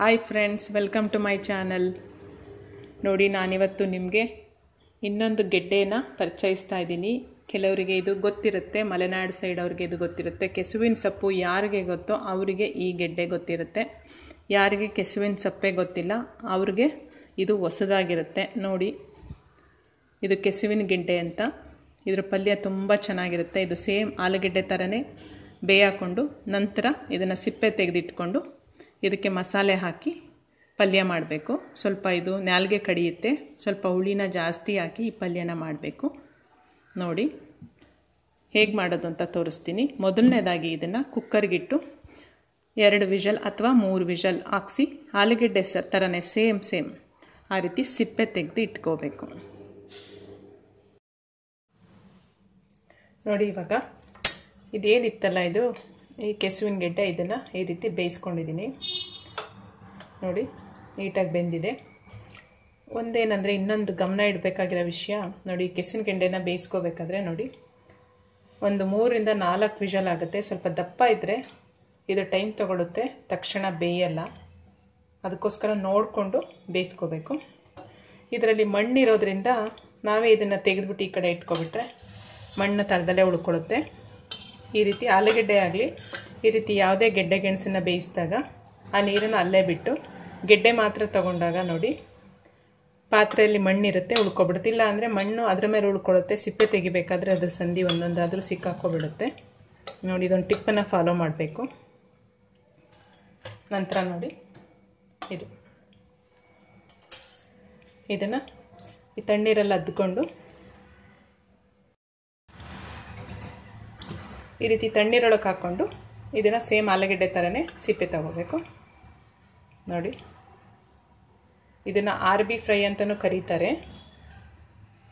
Hi friends welcome to my channel ನೋಡಿ, ನಾನಿವತ್ತು ನಿಮಗೆ ಇನ್ನೊಂದು ಗೆಡ್ಡೆನ ಪರಿಚಯಿಸ್ತಾ ಇದ್ದೀನಿ. ಕೆಲವರಿಗೆ ಇದು ಗೊತ್ತಿರುತ್ತೆ, ಮಲೆನಾಡು ಸೈಡ್ ಅವ್ರಿಗೆ ಇದು ಗೊತ್ತಿರುತ್ತೆ. ಕೆಸುವಿನ ಸೊಪ್ಪು ಯಾರಿಗೆ ಗೊತ್ತೋ ಅವರಿಗೆ ಈ ಗೆಡ್ಡೆ ಗೊತ್ತಿರುತ್ತೆ. ಯಾರಿಗೆ ಕೆಸುವಿನ ಸೊಪ್ಪೇ ಗೊತ್ತಿಲ್ಲ, ಅವ್ರಿಗೆ ಇದು ಹೊಸದಾಗಿರುತ್ತೆ. ನೋಡಿ, ಇದು ಕೆಸುವಿನ ಗೆಡ್ಡೆ ಅಂತ. ಇದ್ರ ಪಲ್ಯ ತುಂಬ ಚೆನ್ನಾಗಿರುತ್ತೆ. ಇದು ಸೇಮ್ ಆಲೂಗೆಡ್ಡೆ ಥರನೇ ಬೇಯಾಕೊಂಡು ನಂತರ ಇದನ್ನು ಸಿಪ್ಪೆ ತೆಗೆದಿಟ್ಕೊಂಡು ಇದಕ್ಕೆ ಮಸಾಲೆ ಹಾಕಿ ಪಲ್ಯ ಮಾಡಬೇಕು. ಸ್ವಲ್ಪ ಇದು ನಾಲ್ಗೆ ಕಡಿಯುತ್ತೆ. ಸ್ವಲ್ಪ ಹುಳಿನ ಜಾಸ್ತಿ ಹಾಕಿ ಈ ಪಲ್ಯನ ಮಾಡಬೇಕು. ನೋಡಿ, ಹೇಗೆ ಮಾಡೋದು ಅಂತ ತೋರಿಸ್ತೀನಿ. ಮೊದಲನೇದಾಗಿ ಇದನ್ನು ಕುಕ್ಕರ್ಗಿಟ್ಟು ಎರಡು ವಿಷಲ್ ಅಥವಾ ಮೂರು ವಿಷಲ್ ಹಾಕ್ಸಿ ಆಲೂಗೆಡ್ಡೆ ಸ ಥರನೇ ಸೇಮ್ ಸೇಮ್ ಆ ರೀತಿ ಸಿಪ್ಪೆ ತೆಗೆದು ಇಟ್ಕೋಬೇಕು. ನೋಡಿ ಇವಾಗ ಇದೇನಿತ್ತಲ್ಲ ಇದು? ಈ ಕೆಸುವಿನ ಗೆಡ್ಡೆ ಇದನ್ನು ಈ ರೀತಿ ಬೇಯಿಸ್ಕೊಂಡಿದ್ದೀನಿ. ನೋಡಿ, ನೀಟಾಗಿ ಬೆಂದಿದೆ. ಒಂದೇನಂದರೆ ಇನ್ನೊಂದು ಗಮನ ಇಡಬೇಕಾಗಿರೋ ವಿಷಯ, ನೋಡಿ ಕೆಸುವಿನ ಗೆಡ್ಡೆನ ಬೇಯಿಸ್ಕೋಬೇಕಾದ್ರೆ ನೋಡಿ, ಒಂದು ಮೂರಿಂದ ನಾಲ್ಕು ವಿಷಲ್ ಆಗುತ್ತೆ. ಸ್ವಲ್ಪ ದಪ್ಪ ಇದ್ದರೆ ಇದು ಟೈಮ್ ತೊಗೊಳುತ್ತೆ, ತಕ್ಷಣ ಬೇಯಲ್ಲ. ಅದಕ್ಕೋಸ್ಕರ ನೋಡಿಕೊಂಡು ಬೇಯಿಸ್ಕೋಬೇಕು. ಇದರಲ್ಲಿ ಮಣ್ಣಿರೋದ್ರಿಂದ ನಾವೇ ಇದನ್ನು ತೆಗೆದುಬಿಟ್ಟು ಈ ಕಡೆ ಇಟ್ಕೊಬಿಟ್ರೆ ಮಣ್ಣು ತಳದಲ್ಲೇ ಉಳ್ಕೊಳ್ಳುತ್ತೆ ಈ ರೀತಿ ಆಲೂಗೆಡ್ಡೆ ಆಗಲಿ, ಈ ರೀತಿ ಯಾವುದೇ ಗೆಡ್ಡೆ ಗೆಣಸನ್ನು ಬೇಯಿಸಿದಾಗ ಆ ನೀರನ್ನು ಅಲ್ಲೇ ಬಿಟ್ಟು ಗೆಡ್ಡೆ ಮಾತ್ರ ತಗೊಂಡಾಗ ನೋಡಿ ಪಾತ್ರೆಯಲ್ಲಿ ಮಣ್ಣಿರುತ್ತೆ ಉಳ್ಕೊಬಿಡುತ್ತಿಲ್ಲ ಅಂದರೆ ಮಣ್ಣು ಅದರ ಮೇಲೆ ಉಳ್ಕೊಳ್ಳುತ್ತೆ ಸಿಪ್ಪೆ ತೆಗಿಬೇಕಾದ್ರೆ ಅದ್ರ ಸಂಧಿ ಒಂದೊಂದಾದರೂ ಸಿಕ್ಕಾಕೋಬಿಡುತ್ತೆ ನೋಡಿ, ಇದೊಂದು ಟಿಪ್ಪನ್ನು ಫಾಲೋ ಮಾಡಬೇಕು. ನಂತರ ನೋಡಿ, ಇದು. ಇದನ್ನು ಈ ತಣ್ಣೀರಲ್ಲಿ ಅದ್ಕೊಂಡು ಈ ರೀತಿ ತಣ್ಣೀರೊಳಗೆ ಹಾಕ್ಕೊಂಡು ಇದನ್ನು ಸೇಮ್ ಆಲೂಗಡ್ಡೆ ಥರನೇ ಸಿಪ್ಪೆ ತಗೋಬೇಕು. ನೋಡಿ. ಇದನ್ನು ಆರ್ ಬಿ ಫ್ರೈ ಅಂತಲೂ ಕರೀತಾರೆ.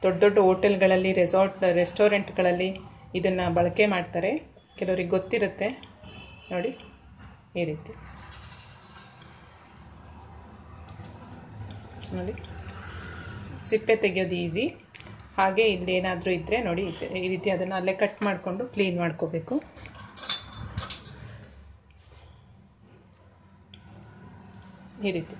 ದೊಡ್ಡ ದೊಡ್ಡ ಹೋಟೆಲ್ಗಳಲ್ಲಿ, ರೆಸಾರ್ಟ್, ರೆಸ್ಟೋರೆಂಟ್ಗಳಲ್ಲಿ ಇದನ್ನು ಬಳಕೆ ಮಾಡ್ತಾರೆ. ಕೆಲವರಿಗೆ ಗೊತ್ತಿರುತ್ತೆ. ನೋಡಿ. ಈ ರೀತಿ. ನೋಡಿ. ಸಿಪ್ಪೆ ತೆಗೆಯೋದು ಈಸಿ. ಹಾಗೆ ಇಲ್ಲೇನಾದರೂ ಇದ್ದರೆ ನೋಡಿ, ಈ ರೀತಿ ಅದನ್ನು ಅಲ್ಲೇ ಕಟ್ ಮಾಡಿಕೊಂಡು ಕ್ಲೀನ್ ಮಾಡ್ಕೋಬೇಕು. ಈ ರೀತಿ.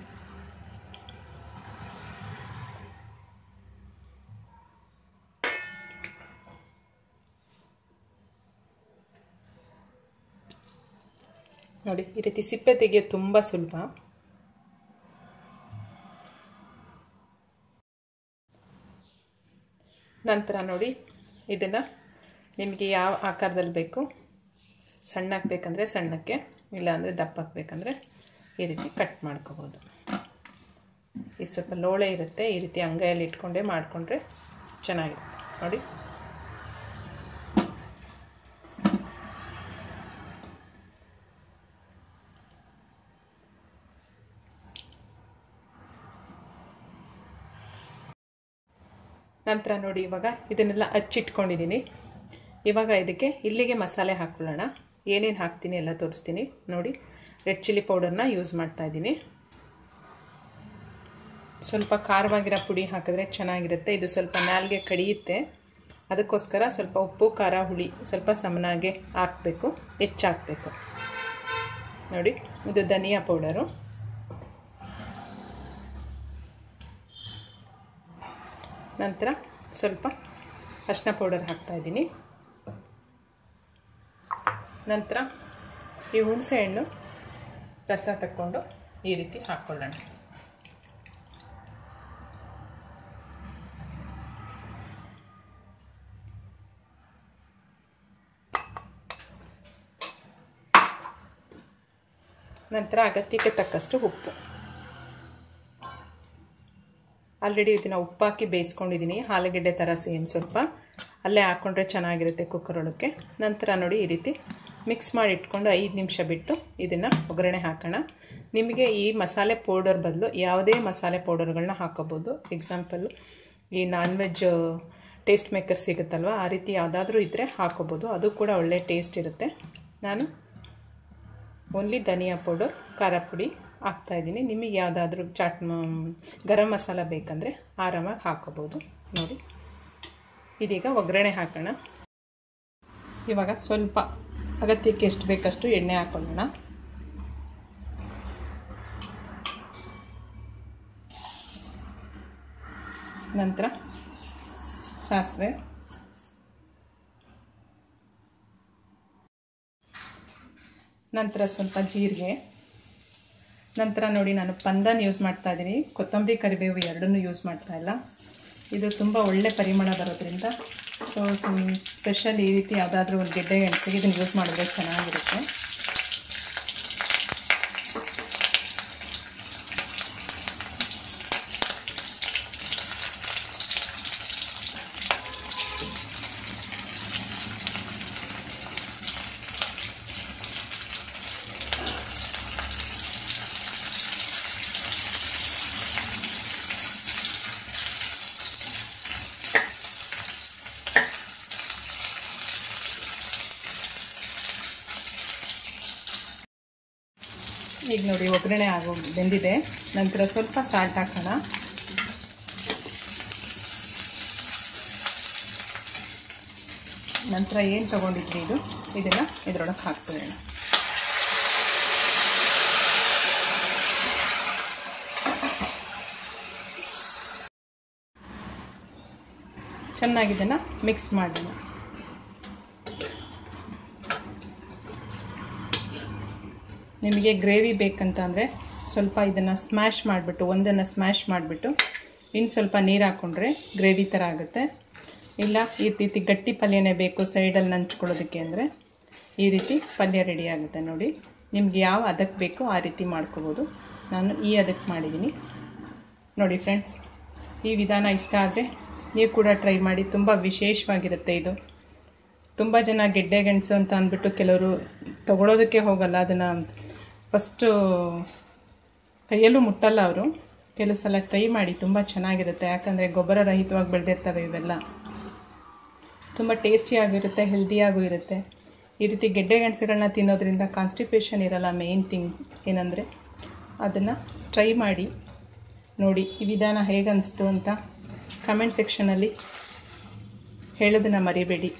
ನೋಡಿ, ಈ ರೀತಿ ಸಿಪ್ಪೆ ತೆಗೆಯೋದು ತುಂಬ ಸುಲಭ. ನಂತರ ನೋಡಿ ಇದನ್ನು ನಿಮಗೆ ಯಾವ ಆಕಾರದಲ್ಲಿ ಬೇಕು. ಸಣ್ಣಕ್ಕೆ ಬೇಕಂದರೆ ಸಣ್ಣಕ್ಕೆ, ಇಲ್ಲಾಂದರೆ ದಪ್ಪಕ್ಕೆ ಬೇಕಂದರೆ ಈ ರೀತಿ ಕಟ್ ಮಾಡ್ಕೋಬೋದು. ಇದು ಸ್ವಲ್ಪ ಲೋಳೆ ಇರುತ್ತೆ, ಈ ರೀತಿ ಅಂಗೈಯಲ್ಲಿ ಇಟ್ಕೊಂಡೇ ಮಾಡಿಕೊಂಡ್ರೆ ಚೆನ್ನಾಗಿರುತ್ತೆ. ನೋಡಿ. ನಂತರ ನೋಡಿ ಇವಾಗ ಇದನ್ನೆಲ್ಲ ಹಚ್ಚಿಟ್ಕೊಂಡಿದ್ದೀನಿ ಇವಾಗ ಇದಕ್ಕೆ ಇಲ್ಲಿಗೆ ಮಸಾಲೆ ಹಾಕ್ಕೊಳ್ಳೋಣ. ಏನೇನು ಹಾಕ್ತೀನಿ ಎಲ್ಲ ತೋರಿಸ್ತೀನಿ. ನೋಡಿ, ರೆಡ್ ಚಿಲ್ಲಿ ಪೌಡರ್ನ ಯೂಸ್ ಮಾಡ್ತಾಯಿದ್ದೀನಿ ಸ್ವಲ್ಪ ಖಾರವಾಗಿರೋ ಪುಡಿ ಹಾಕಿದ್ರೆ ಚೆನ್ನಾಗಿರುತ್ತೆ. ಇದು ಸ್ವಲ್ಪ ನಾಲ್ಗೆ ಕಡಿಯುತ್ತೆ. ಅದಕ್ಕೋಸ್ಕರ ಸ್ವಲ್ಪ ಉಪ್ಪು, ಖಾರ, ಹುಳಿ ಸ್ವಲ್ಪ ಸಮನಾಗೆ ಹಾಕಬೇಕು, ಹೆಚ್ಚಾಕಬೇಕು. ನೋಡಿ, ಇದು ಧನಿಯಾ ಪೌಡರು. ನಂತರ ಸ್ವಲ್ಪ ಅರಿಶಿನ ಪೌಡರ್ ಹಾಕ್ತಾಯಿದ್ದೀನಿ ನಂತರ ಈ ಹುಣಸೆ ಹಣ್ಣು ರಸ ತಕ್ಕೊಂಡು ಈ ರೀತಿ ಹಾಕ್ಕೊಳ್ಳೋಣ ನಂತರ ಅಗತ್ಯಕ್ಕೆ ತಕ್ಕಷ್ಟು ಉಪ್ಪು. ಆಲ್ರೆಡಿ ಇದನ್ನು ಉಪ್ಪಾಕಿ ಬೇಯಿಸ್ಕೊಂಡಿದ್ದೀನಿ ಆಲೂಗಡ್ಡೆ ಥರ ಸೇಮ್ ಸ್ವಲ್ಪ. ಅಲ್ಲೇ ಹಾಕ್ಕೊಂಡ್ರೆ ಚೆನ್ನಾಗಿರುತ್ತೆ ಕುಕ್ಕರ್ ಒಳಕ್ಕೆ. ನಂತರ ನೋಡಿ ಈ ರೀತಿ ಮಿಕ್ಸ್ ಮಾಡಿ ಇಟ್ಕೊಂಡು ಐದು ನಿಮಿಷ ಬಿಟ್ಟು ಇದನ್ನು ಒಗ್ಗರಣೆ ಹಾಕೋಣ. ನಿಮಗೆ ಈ ಮಸಾಲೆ ಪೌಡರ್ ಬದಲು ಯಾವುದೇ ಮಸಾಲೆ ಪೌಡರ್ಗಳನ್ನ ಹಾಕೋಬೋದು. ಎಕ್ಸಾಂಪಲ್ ಈ ನಾನ್ ವೆಜ್ ಟೇಸ್ಟ್ ಮೇಕರ್ ಸಿಗುತ್ತಲ್ವ? ಆ ರೀತಿ ಯಾವುದಾದ್ರೂ ಇದ್ದರೆ ಹಾಕೋಬೋದು. ಅದು ಕೂಡ ಒಳ್ಳೆ ಟೇಸ್ಟ್ ಇರುತ್ತೆ. ನಾನು ಓನ್ಲಿ ಧನಿಯಾ ಪೌಡರ್ ಖಾರ ಪುಡಿ ಹಾಕ್ತಾ ಇದ್ದೀನಿ. ನಿಮಗೆ ಯಾವುದಾದ್ರೂ ಚಾಟ್ ಗರಂ ಮಸಾಲ ಬೇಕಂದರೆ ಆರಾಮಾಗಿ ಹಾಕೋಬೋದು. ನೋಡಿ. ಇದೀಗ ಒಗ್ಗರಣೆ ಹಾಕೋಣ. ಇವಾಗ ಸ್ವಲ್ಪ ಅಗತ್ಯಕ್ಕೆ ಎಷ್ಟು ಬೇಕಷ್ಟು ಎಣ್ಣೆ ಹಾಕೊಳ್ಳೋಣ. ನಂತರ ಸಾಸಿವೆ. ನಂತರ ಸ್ವಲ್ಪ ಜೀರಿಗೆ. ನಂತರ ನೋಡಿ ನಾನು ಪಂದನ್ ಯೂಸ್ ಮಾಡ್ತಾ ಇದ್ದೀನಿ ಕೊತ್ತಂಬರಿ ಕರಿಬೇವು ಎರಡನ್ನೂ ಯೂಸ್ ಮಾಡ್ತಾ ಇಲ್ಲ. ಇದು ತುಂಬ ಒಳ್ಳೆ ಪರಿಮಳ ಬರೋದ್ರಿಂದ. ಸೊ ಸ್ಪೆಷಲ್ ಈ ರೀತಿ ಯಾವುದಾದ್ರೂ ಒಂದು ಗೆಡ್ಡೆ ಗೆಣಸಿಗೆ ಇದನ್ನು ಯೂಸ್ ಮಾಡಿದ್ರೆ ಚೆನ್ನಾಗಿರುತ್ತೆ. ಈಗ ನೋಡಿ ಒಗ್ಗರಣೆ ಆಗೋ ಬೆಂದಿದೆ. ನಂತರ ಸ್ವಲ್ಪ ಸಾಲ್ಟ್ ಹಾಕೋಣ. ನಂತರ ಏನು ತೊಗೊಂಡಿದ್ವಿ ಇದು? ಇದನ್ನು ಇದರೊಳಗೆ ಹಾಕ್ತಿರೋಣ ಚೆನ್ನಾಗಿ ಇದನ್ನು ಮಿಕ್ಸ್ ಮಾಡೋಣ. ನಿಮಗೆ ಗ್ರೇವಿ ಬೇಕಂತ ಅಂದರೆ ಸ್ವಲ್ಪ ಇದನ್ನು ಸ್ಮ್ಯಾಶ್ ಮಾಡಿಬಿಟ್ಟು, ಒಂದನ್ನು ಸ್ಮ್ಯಾಶ್ ಮಾಡಿಬಿಟ್ಟು, ಇನ್ನು ಸ್ವಲ್ಪ ನೀರು ಹಾಕ್ಕೊಂಡ್ರೆ ಗ್ರೇವಿ ಥರ ಆಗುತ್ತೆ. ಇಲ್ಲ, ಈ ರೀತಿ ಗಟ್ಟಿ ಪಲ್ಯನೇ ಬೇಕು ಸೈಡಲ್ಲಿ ನಂಚ್ಕೊಳ್ಳೋದಕ್ಕೆ ಅಂದರೆ ಈ ರೀತಿ ಪಲ್ಯ ರೆಡಿ ಆಗುತ್ತೆ ನೋಡಿ. ನಿಮ್ಗೆ ಯಾವ ಅದಕ್ಕೆ ಬೇಕೋ ಆ ರೀತಿ ಮಾಡ್ಕೋಬೋದು. ನಾನು ಈ ಅದಕ್ಕೆ ಮಾಡಿದ್ದೀನಿ. ನೋಡಿ ಫ್ರೆಂಡ್ಸ್ ಈ ವಿಧಾನ ಇಷ್ಟ ಆದರೆ ನೀವು ಕೂಡ ಟ್ರೈ ಮಾಡಿ, ತುಂಬ ವಿಶೇಷವಾಗಿರುತ್ತೆ ಇದು. ತುಂಬ ಜನ ಗೆಡ್ಡೆ ಗೆಣಸು ಅಂತ ಅಂದ್ಬಿಟ್ಟು ಕೆಲವರು ತಗೊಳ್ಳೋದಕ್ಕೆ ಹೋಗಲ್ಲ, ಅದನ್ನು ಫಸ್ಟು ಕೈಯಲ್ಲೂ ಮುಟ್ಟಲ್ಲ ಅವರು. ಕೆಲವು ಸಲ ಟ್ರೈ ಮಾಡಿ ತುಂಬ ಚೆನ್ನಾಗಿರುತ್ತೆ. ಯಾಕಂದರೆ ಗೊಬ್ಬರ ರಹಿತವಾಗಿ ಬೆಳೆದಿರ್ತವೆ ಇವೆಲ್ಲ. ತುಂಬ ಟೇಸ್ಟಿಯಾಗಿರುತ್ತೆ ಹೆಲ್ದಿಯಾಗೂ ಇರುತ್ತೆ. ಈ ರೀತಿ ಗೆಡ್ಡೆ ಗೆಣಸುಗಳನ್ನ ತಿನ್ನೋದ್ರಿಂದ ಕಾನ್ಸ್ಟಿಪೇಷನ್ ಇರಲ್ಲ ಮೇನ್ ಥಿಂಗ್ ಏನಂದರೆ. ಅದನ್ನು ಟ್ರೈ ಮಾಡಿ ನೋಡಿ ಈ ವಿಧಾನ ಹೇಗೆ ಅನಿಸ್ತು ಅಂತ ಕಮೆಂಟ್ ಸೆಕ್ಷನಲ್ಲಿ ಹೇಳೋದನ್ನು ಮರಿಬೇಡಿ.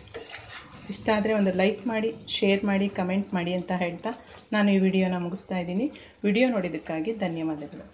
ಇಷ್ಟ ಆದರೆ ಒಂದು ಲೈಕ್ ಮಾಡಿ, ಶೇರ್ ಮಾಡಿ, ಕಮೆಂಟ್ ಮಾಡಿ ಅಂತ ಹೇಳ್ತಾ ನಾನು ಈ ವಿಡಿಯೋನ ಮುಗಿಸ್ತಾ ಇದ್ದೀನಿ. ವಿಡಿಯೋ ನೋಡಿದ್ದಕ್ಕಾಗಿ ಧನ್ಯವಾದಗಳು.